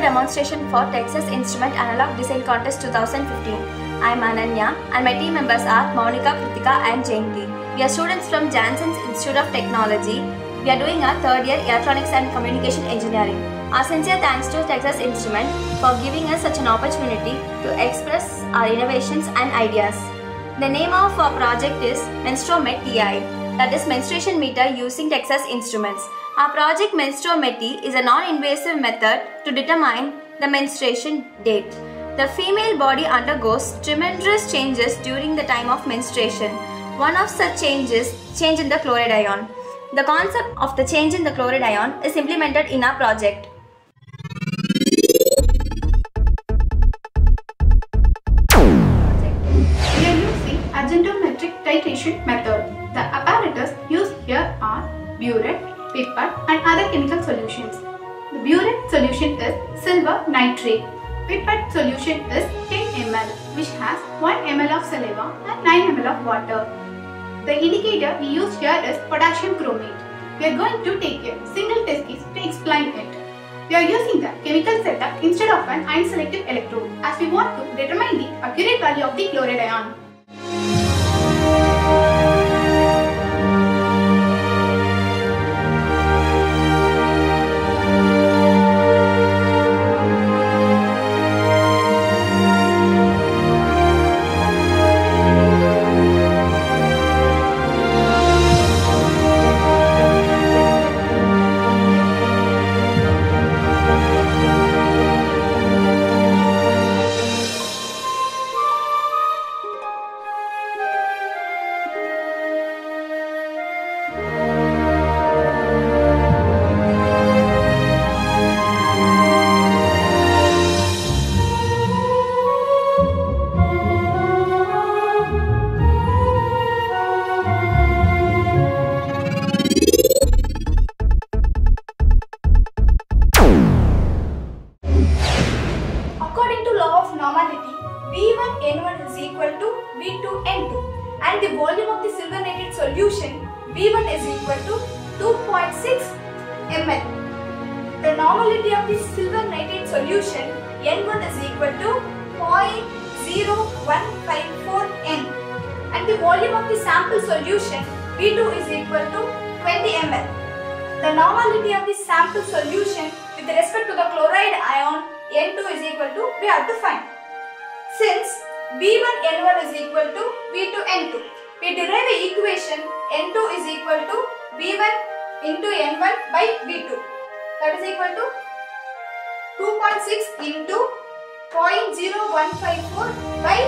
demonstration for Texas Instrument Analog Design Contest 2015. I am Ananya and my team members are Monica, Kritika and Jayanti. We are students from Jansons Institute of Technology. We are doing our third year Electronics and Communication Engineering. Our sincere thanks to Texas Instrument for giving us such an opportunity to express our innovations and ideas. The name of our project is Menstruomet TI, that is menstruation meter using Texas Instruments. Our project Menstruometi is a non-invasive method to determine the menstruation date. The female body undergoes tremendous changes during the time of menstruation. One of such changes change in the chloride ion. The concept of the change in the chloride ion is implemented in our project. We are using argentometric titration method. Burette, pipette and other chemical solutions. The burette solution is silver nitrate. Pipette solution is 10 ml which has 1 ml of saliva and 9 ml of water. The indicator we use here is potassium chromate. We are going to take a single test case to explain it. We are using the chemical setup instead of an ion selective electrode as we want to determine the accurate value of the chloride ion. V1N1 is equal to V2N2 and the volume of the silver-nitrate solution V1 is equal to 2.6 ml. The normality of the silver nitrate solution N1 is equal to 0.0154 N and the volume of the sample solution V2 is equal to 20 ml. The normality of the sample solution with respect to the chloride ion N2 is equal to we have to find. Since V1N1 is equal to V2N2, we derive the equation N2 is equal to V1 into N1 by V2. That is equal to 2.6 into 0.0154 by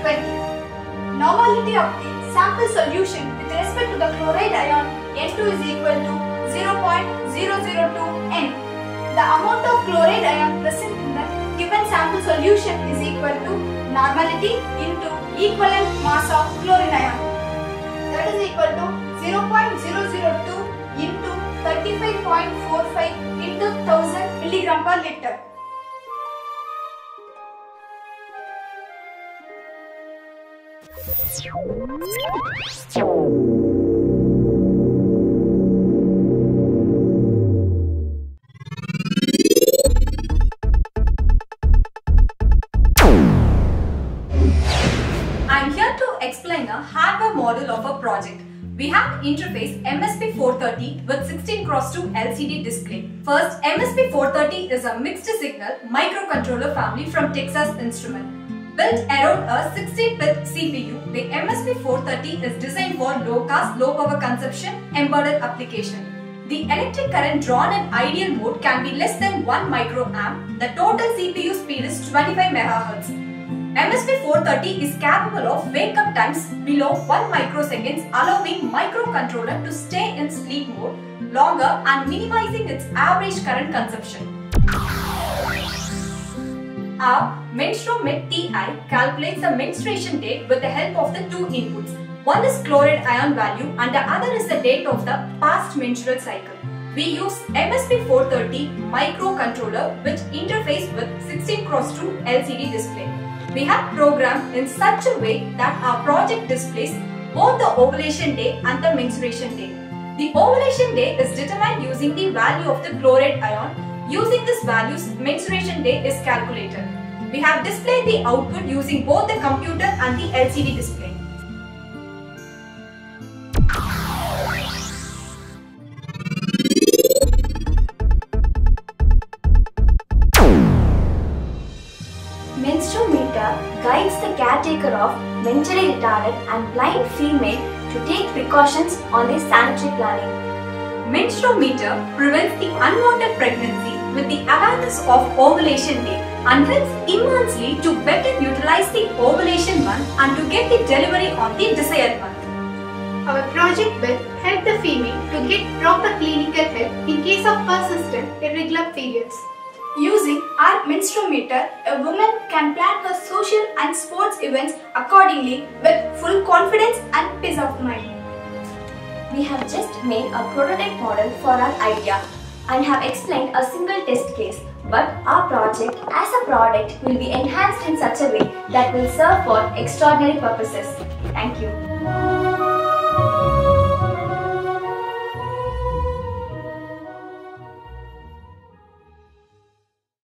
20. Normality of the sample solution with respect to the chloride ion N2 is equal to 0.002 N. The amount of chloride ion present in the given sample solution is equal to normality into equivalent mass of chlorine ion. That is equal to 0.002 into 35.45 into 1000 milligram per liter. I hardware model of a project. We have interface MSP430 with 16 cross 2 LCD display. First, MSP430 is a mixed signal microcontroller family from Texas Instrument. Built around a 16-bit CPU, the MSP430 is designed for low-cost, low-power consumption embedded application. The electric current drawn in ideal mode can be less than 1 microamp. The total CPU speed is 25 MHz. MSP430 is capable of wake-up times below 1 microseconds allowing microcontroller to stay in sleep mode longer and minimizing its average current consumption. Our Menstruomet TI calculates the menstruation date with the help of the two inputs. One is chloride ion value and the other is the date of the past menstrual cycle. We use MSP430 microcontroller which interface with 16 x 2 LCD display. We have programmed in such a way that our project displays both the ovulation day and the menstruation day. The ovulation day is determined using the value of the chloride ion Using this values, menstruation day is calculated. We have displayed the output using both the computer and the LCD display. And blind female to take precautions on their sanitary planning. Menstruometer prevents the unwanted pregnancy with the awareness of ovulation day and helps immensely to better utilize the ovulation month and to get the delivery on the desired month. Our project will help the female to get proper clinical help in case of persistent irregular periods. Using our menstruometer, a woman can plan her social and sports events accordingly with full confidence and peace of mind. We have just made a prototype model for our idea and have explained a single test case. But our project as a product will be enhanced in such a way that will serve for extraordinary purposes. Thank you.